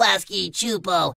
Klasky Chupo,